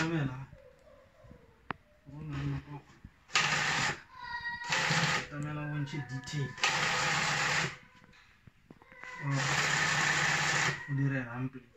tsamela go na le nako tsamela o ntšhe detail o dire rampling